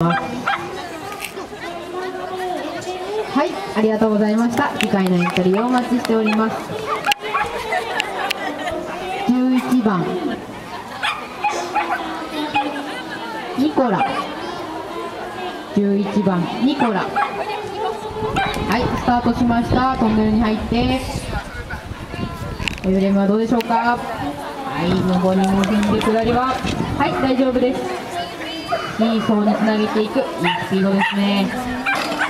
はいありがとうございました。次回のエントリーをお待ちしております。11番。ニコラ。11番。ニコラ。はいスタートしました。トンネルに入って。エブレムはどうでしょうか？はい上りも踏んで下りは。はい大丈夫です。シーソーにつなげていく。いいスピードですね。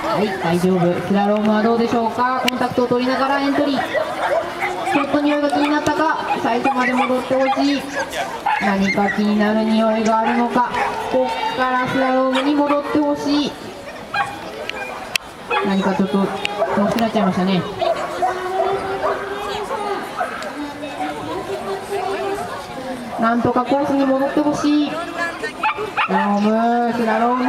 はい大丈夫。スラロームはどうでしょうか？コンタクトを取りながらエントリー。ちょっと匂いが気になったか？最初まで戻ってほしい。何か気になる匂いがあるのか？こっからスラロームに戻ってほしい。何かちょっと楽しくなっちゃいましたね。なんとかコースに戻ってほしい。ロームスラローム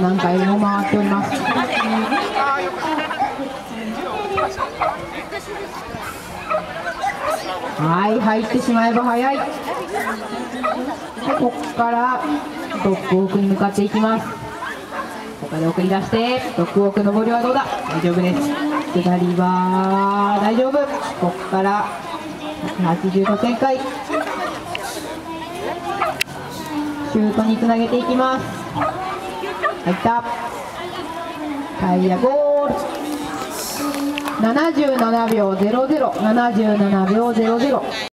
何回も回っておりますはい入ってしまえば早い。でここからドッグウォークに向かっていきます。ここで送り出してドッグウォーク上りはどうだ?大丈夫です。下りは大丈夫。ここから180度旋回。シュートにつなげていきます。入った。タイヤゴール。77秒0077秒00